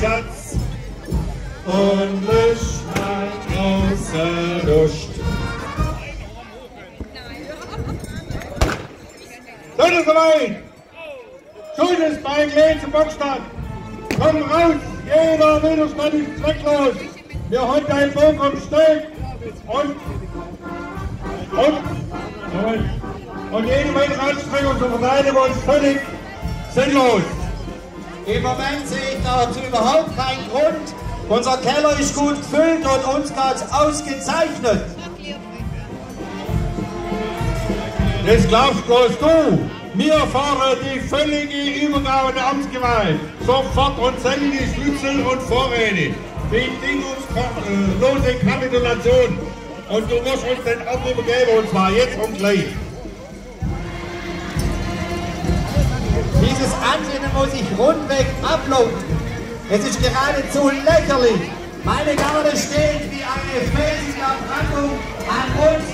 Schatz. Und lösch mein großer Lust. Ihr soweit? Schönes bei Glen zum Bockstand. Komm raus, jeder Widerstand ist zwecklos. Wir halten ein Bogen Steg und, und, und jede weitere Anstrengung zur Verteidigung ist völlig sinnlos. Im Moment sehe ich dazu überhaupt keinen Grund. Unser Keller ist gut gefüllt und uns geht's ausgezeichnet. Das glaubst bloß du. Wir fahren die völlige Übergabe der Amtsgewalt. Sofort und sämtliche Schlüssel und Vorräte. Bedingungslose Kapitulation. Und du musst uns den Ort übergeben und zwar jetzt und gleich. Dieses Ansinnen muss ich rundweg uploaden. Es ist geradezu lächerlich. Meine Garde steht wie eine felsige Erkrankung an uns